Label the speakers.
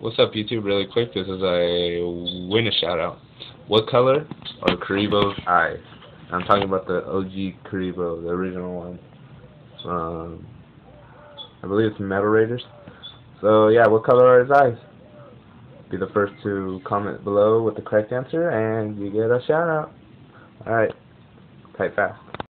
Speaker 1: What's up, YouTube? Really quick, this is a winner shout out. What color are Kuriboh's eyes? I'm talking about the OG Kuriboh, the original one. Um, I believe it's Metal Raiders. So, yeah, what color are his eyes? Be the first to comment below with the correct answer, and you get a shout out. Alright, type fast.